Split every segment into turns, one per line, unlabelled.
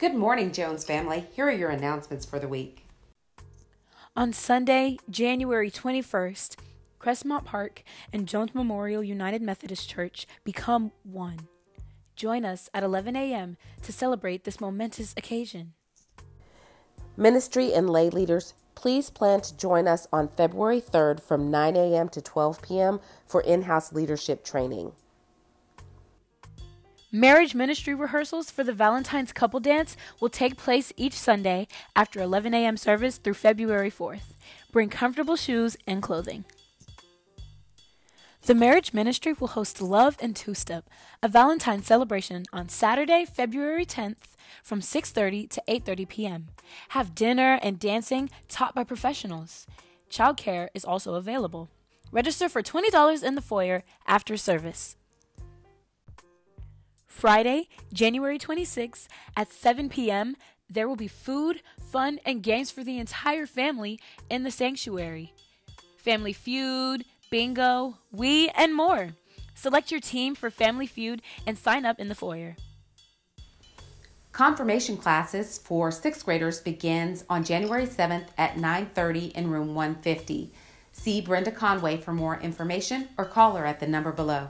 Good morning, Jones family. Here are your announcements for the week.
On Sunday, January 21st, Crestmont Park and Jones Memorial United Methodist Church become one. Join us at 11 a.m. to celebrate this momentous occasion.
Ministry and lay leaders, please plan to join us on February 3rd from 9 a.m. to 12 p.m. for in house leadership training.
Marriage ministry rehearsals for the Valentine's couple dance will take place each Sunday after 11 a.m. service through February 4th. Bring comfortable shoes and clothing. The Marriage Ministry will host Love and Two Step, a Valentine celebration on Saturday, February 10th from 6:30 to 8:30 p.m. Have dinner and dancing taught by professionals. Childcare is also available. Register for $20 in the foyer after service. Friday, January 26th at 7 p.m., there will be food, fun, and games for the entire family in the sanctuary. Family Feud, bingo, Wii, and more. Select your team for Family Feud and sign up in the foyer.
Confirmation classes for 6th graders begins on January 7th at 9:30 in room 150. See Brenda Conway for more information or call her at the number below.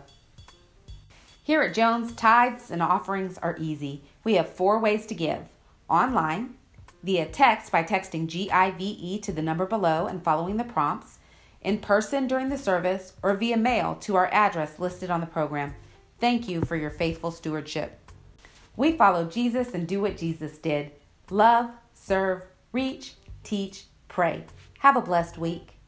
Here at Jones, tithes and offerings are easy. We have four ways to give online, via text by texting GIVE to the number below and following the prompts, in person during the service, or via mail to our address listed on the program. Thank you for your faithful stewardship. We follow Jesus and do what Jesus did love, serve, reach, teach, pray. Have a blessed week.